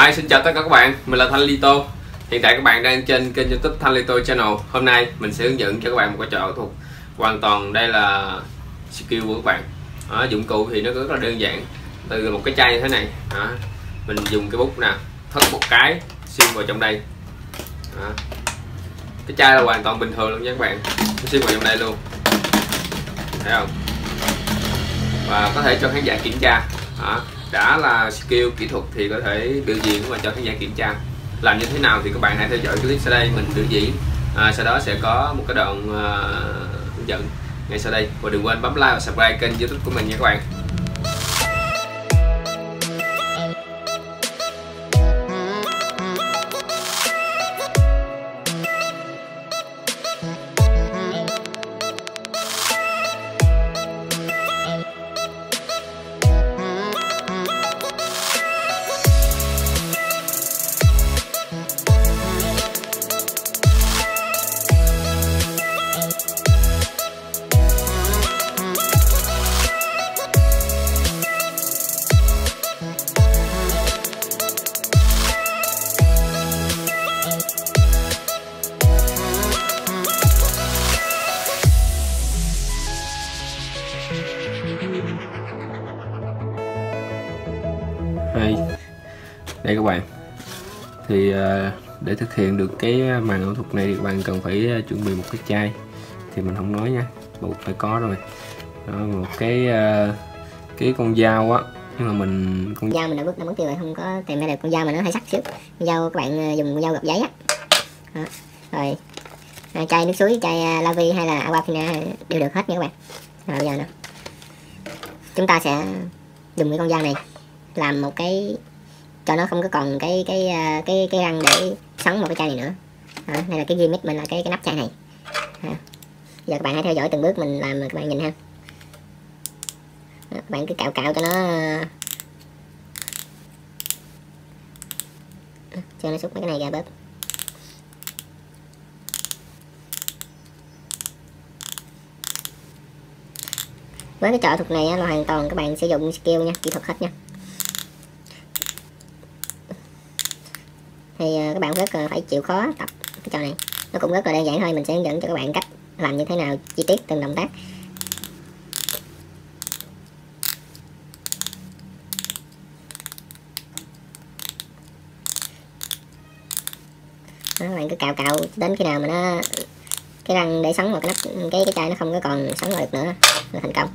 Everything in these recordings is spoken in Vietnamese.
Hi, xin chào tất cả các bạn, mình là Thanh Lito. Hiện tại các bạn đang trên kênh youtube Thanh Lito Channel. Hôm nay mình sẽ hướng dẫn cho các bạn một cái trò ảo thuật. Hoàn toàn đây là skill của các bạn. Đó, Dụng cụ thì nó rất là đơn giản. Từ một cái chai như thế này đó. Mình dùng cái bút nè, thất một cái xuyên vào trong đây. Đó. Cái chai là hoàn toàn bình thường luôn nha các bạn. Nó Xuyên vào trong đây luôn. Thấy không? Và có thể cho khán giả kiểm tra. Đó đã là skill kỹ thuật thì có thể biểu diễn và cho khán giả kiểm tra. Làm như thế nào thì các bạn hãy theo dõi clip sau đây mình biểu diễn. À, sau đó sẽ có một cái đoạn uh, hướng dẫn ngay sau đây. Và đừng quên bấm like và subscribe kênh youtube của mình nha các bạn. Đây các bạn. Thì ờ, để thực hiện được cái màn ảo thuật này thì các bạn cần phải ờ, chuẩn bị một cái chai. Thì mình không nói nha buộc phải có rồi. Đó, một cái ờ, cái con dao á nhưng mà mình con dao mình đã bước năm mất tiêu rồi không có tìm ra được. Con dao mà nó hơi sắc xíu. Con dao các bạn dùng con dao gọt giấy á. Đó. rồi. À, chai nước suối chai lavi hay là aquafina đều được hết nha các bạn. Rồi bây giờ nè. Chúng ta sẽ dùng cái con dao này làm một cái cho nó không có còn cái cái à, cái cái răng để sống một cái chai này nữa. Đó, đây là cái gimmick mình là cái cái nắp chai này. Đó. giờ các bạn hãy theo dõi từng bước mình làm các bạn nhìn ha. Đó, các bạn cứ cạo cạo cho nó cho nó xúc mấy cái này ra bớt với cái trợ thuật này là hoàn toàn các bạn sử dụng skill nha kỹ thuật hết nha. Thì à, các bạn rất là phải chịu khó tập cái trò này. Nó cũng rất là đơn giản thôi mình sẽ hướng dẫn cho các bạn cách làm như thế nào chi tiết từng động tác. Đó, các bạn cứ cào cào đến khi nào mà nó cái răng để sống vào cái nắp cái cái chai nó không có còn sống vào được nữa là thành công.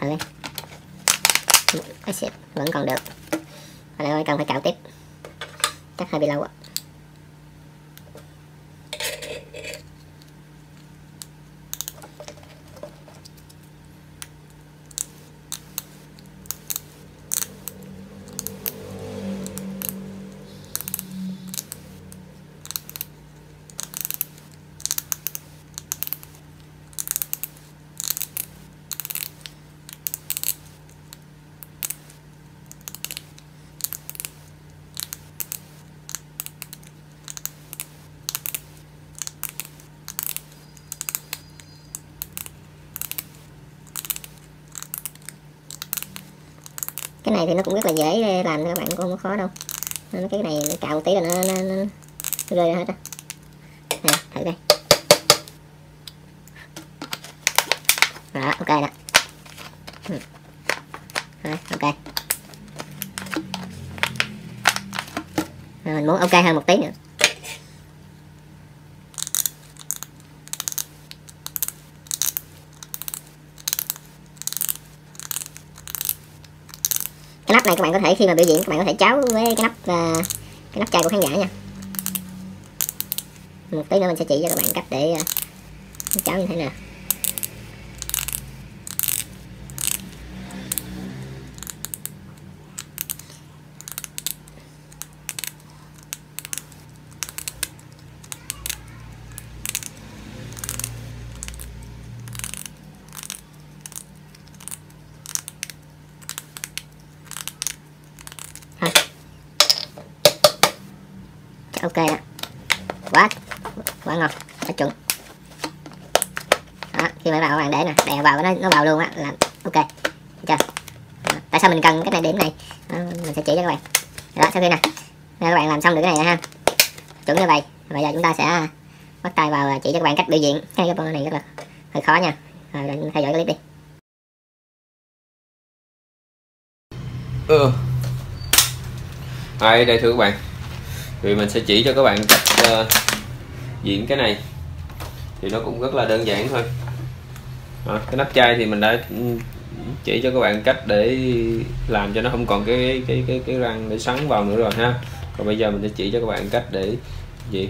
Thử đi. Vẫn còn được ở ơi cần phải cạo tiếp. Chắc hơi bị lâu ạ. Cái này thì nó cũng rất là dễ làm các bạn cũng không có khó đâu. Nó cái này nó cạo tí là nó nó, nó, nó rơi ra hết á. Nè thử đây đó ok đó. Ừ. rồi ok. Rồi, mình muốn ok hơn một tí nữa. Nắp này các bạn có thể khi mà biểu diễn các bạn có thể cháo với cái nắp uh, cái nắp chai của khán giả nha. Một tí nữa mình sẽ chỉ cho các bạn cách để uh, cháo như thế nào. Ok đó quá quá ngon quá chuẩn. Đó khi mà vào bạn để nè đè vào nó nó vào luôn á là ok chưa? Tại sao mình cần cái này điểm này? Đó, mình sẽ chỉ cho các bạn. Đó sau khi nè các bạn làm xong được cái này rồi ha. Chuẩn như vậy. Bây giờ chúng ta sẽ à, bắt tay vào à, chỉ cho các bạn cách biểu diễn. Cái cái này rất là hơi khó nha. Rồi theo dõi clip đi. Ừ. Đây, đây thưa các bạn? Thì mình sẽ chỉ cho các bạn cách uh, diễn cái này. Thì nó cũng rất là đơn giản thôi. À, cái nắp chai thì mình đã ừ, chỉ cho các bạn cách để làm cho nó không còn cái cái cái cái răng để sắn vào nữa rồi ha. Còn bây giờ mình sẽ chỉ cho các bạn cách để gì?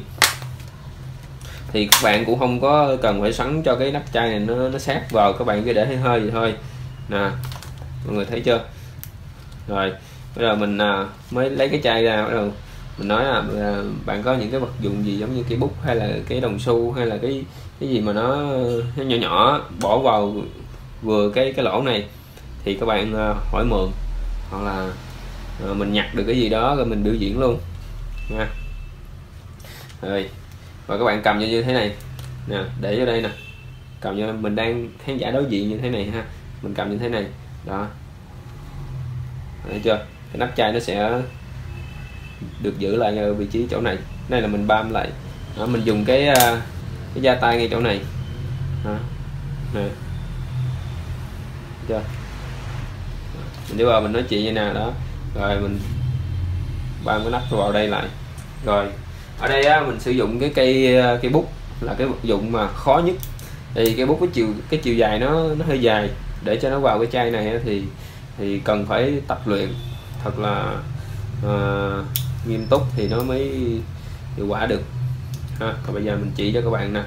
Thì các bạn cũng không có cần phải sắn cho cái nắp chai này nó nó sát vào các bạn cứ để hơi hơi gì thôi. Nè mọi người thấy chưa? Rồi bây giờ mình à, mới lấy cái chai ra bắt đầu mình nói là, là bạn có những cái vật dụng gì giống như cái bút hay là cái đồng xu hay là cái cái gì mà nó, nó nhỏ nhỏ bỏ vào vừa cái cái lỗ này thì các bạn à, hỏi mượn. Hoặc là à, mình nhặt được cái gì đó rồi mình biểu diễn luôn. Nha. Rồi và các bạn cầm như thế này. Nè để vô đây nè. Cầm như mình đang khán giả đối diện như thế này ha. Mình cầm như thế này. Đó. Thấy chưa? Cái nắp chai nó sẽ được giữ lại ở vị trí chỗ này. Đây là mình bám lại. Đó, mình dùng cái à, cái da tay ngay chỗ này. Đó. nè. Chưa? Mình đi vào mình nói chuyện như nào đó. Rồi mình bám cái nắp vào đây lại. Rồi ở đây á, mình sử dụng cái cây à, cây bút là cái vật dụng mà khó nhất. Thì cái bút cái chiều cái chiều dài nó nó hơi dài. Để cho nó vào cái chai này thì thì cần phải tập luyện. Thật là uh, nghiêm túc thì nó mới hiệu quả được. Ha. còn bây giờ mình chỉ cho các bạn nè.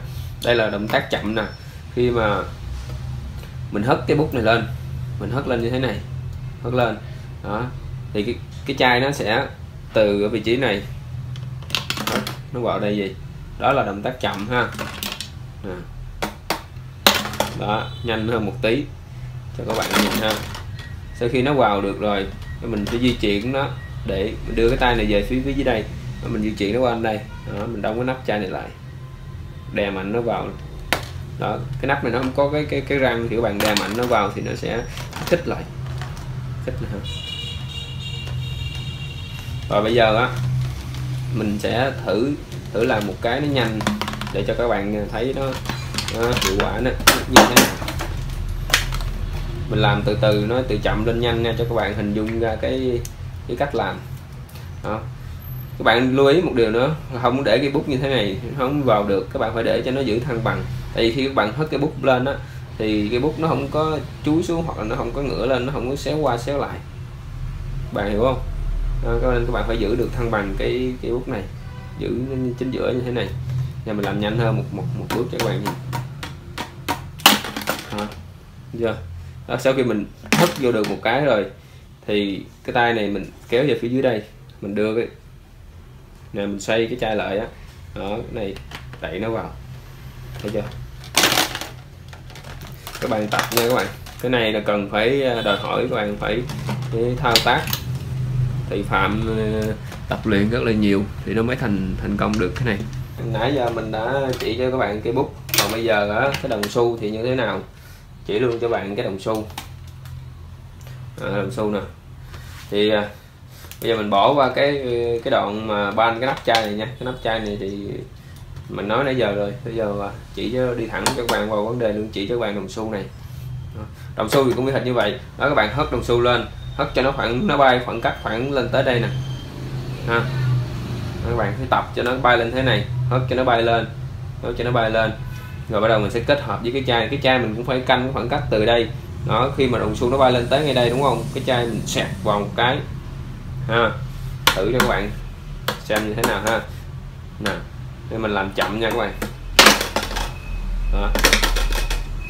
Đây là động tác chậm nè. Khi mà mình hất cái bút này lên, mình hất lên như thế này, hất lên. Đó, thì cái cái chai nó sẽ từ ở vị trí này, nó vào đây gì đó là động tác chậm ha. Đó, nhanh hơn một tí cho các bạn nhìn ha. Sau khi nó vào được rồi mình sẽ di chuyển nó để mình đưa cái tay này về phía phía dưới đây. Mình di chuyển nó qua bên đây. Đó, mình đóng cái nắp chai này lại. Đè mạnh nó vào. Đó cái nắp này nó không có cái cái cái răng thì các bạn đè mạnh nó vào thì nó sẽ khích lại. Khích nữa và bây giờ á mình sẽ thử thử làm một cái nó nhanh để cho các bạn thấy nó, nó hiệu quả nó như thế nào. mình làm từ từ nó từ chậm lên nhanh nha cho các bạn hình dung ra cái cái cách làm. Đó. Các bạn lưu ý một điều nữa là không để cái bút như thế này không vào được các bạn phải để cho nó giữ thăng bằng. Tại vì khi các bạn hất cái bút lên á thì cái bút nó không có chúi xuống hoặc là nó không có ngửa lên nó không có xéo qua xéo lại. Bạn hiểu không? Đó, nên các bạn phải giữ được thăng bằng cái cái bút này giữ chính giữa như thế này. Và mình làm nhanh hơn một một một bước cho các bạn. Nhìn đó. chưa? Đó, sau khi mình hất vô được một cái rồi thì cái tay này mình kéo về phía dưới đây mình đưa cái này mình xoay cái chai lại á. Đó cái này đẩy nó vào. Thấy chưa? Các bạn tập nha các bạn. Cái này là cần phải à, đòi hỏi các bạn phải thao tác. Thì phạm à, tập luyện rất là nhiều thì nó mới thành thành công được cái này. Nãy giờ mình đã chỉ cho các bạn cái bút còn bây giờ á cái đồng xu thì như thế nào? Chỉ luôn cho bạn cái đồng xu. À, đồng xu nè thì à, bây giờ mình bỏ qua cái cái đoạn mà ban cái nắp chai này nha. Cái nắp chai này thì mình nói nãy giờ rồi. Bây giờ à, chỉ cho đi thẳng cho các bạn vào vấn đề luôn, chỉ cho các bạn đồng xu này. Đồng xu thì cũng như hệt như vậy. Đó, các bạn hất đồng xu lên, hất cho nó khoảng, nó bay khoảng cách khoảng lên tới đây nè. Ha. Các bạn phải tập cho nó bay lên thế này, hất cho nó bay lên, hất cho nó bay lên. Rồi bắt đầu mình sẽ kết hợp với cái chai. Cái chai mình cũng phải canh khoảng cách từ đây đó khi mà đồng xu nó bay lên tới ngay đây đúng không? Cái chai mình sẹt vào một cái ha thử cho các bạn xem như thế nào ha. Nè để mình làm chậm nha các bạn. Đó.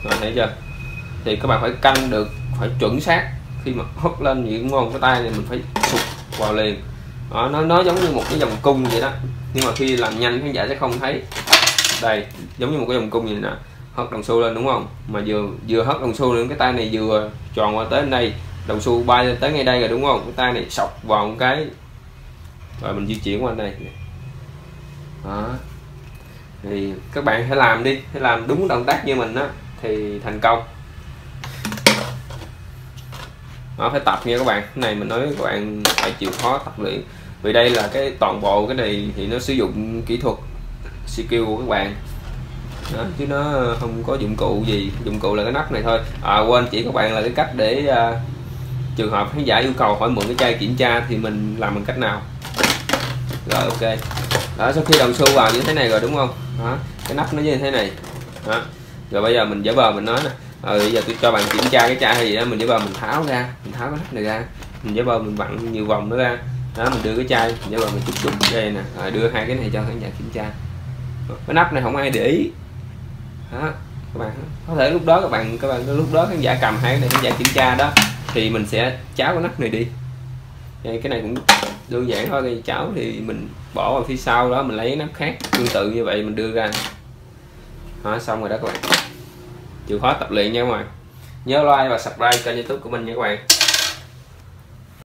Rồi thấy chưa? Thì các bạn phải canh được phải chuẩn xác. Khi mà hất lên những ngon cái tay thì mình phải sụt vào liền. Đó, nó nó giống như một cái vòng cung vậy đó. Nhưng mà khi làm nhanh khán giả sẽ không thấy. Đây giống như một cái vòng cung vậy nè hất đồng xu lên, đúng không? Mà vừa vừa hất đồng xu lên, cái tay này vừa tròn qua tới đây, đồng xu bay lên tới ngay đây rồi, đúng không? Cái tay này sọc vào một cái. Rồi mình di chuyển qua đây. Đó. Thì các bạn hãy làm đi, hãy làm đúng động tác như mình đó thì thành công. Nó phải tập nha các bạn. Cái này mình nói các bạn phải chịu khó tập luyện. Vì đây là cái toàn bộ cái này thì nó sử dụng kỹ thuật skill của các bạn đó, chứ nó không có dụng cụ gì. Dụng cụ là cái nắp này thôi. À quên chỉ các bạn là cái cách để uh, trường hợp khán giả yêu cầu hỏi mượn cái chai kiểm tra thì mình làm bằng cách nào. Rồi ok. Đó sau khi đồng xu vào như thế này rồi đúng không? Đó cái nắp nó như thế này. Đó. Rồi bây giờ mình giả vờ mình nói nè. Rồi bây giờ tôi cho bạn kiểm tra cái chai gì đó mình giả vờ mình tháo ra mình tháo cái nắp này ra. Mình giả vờ mình vặn nhiều vòng nó ra. Đó mình đưa cái chai giả vờ mình chút chút đây nè. Rồi đưa hai cái này cho khán giả kiểm tra. Cái nắp này không ai để ý đó các bạn có thể lúc đó các bạn các bạn lúc đó khán giả cầm hai cái này khán giả kiểm tra đó thì mình sẽ cháo cái nắp này đi. Cái này cũng đơn giản thôi cái cháo thì mình bỏ vào phía sau đó mình lấy nắp khác tương tự như vậy mình đưa ra. Đó, xong rồi đó các bạn. Chịu khó tập luyện nha các bạn. Nhớ like và subscribe kênh youtube của mình nha các bạn.